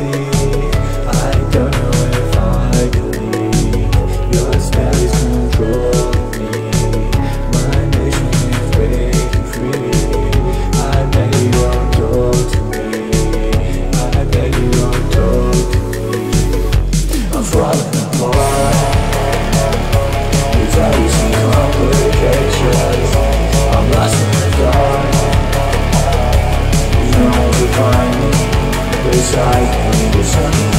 see Beside me,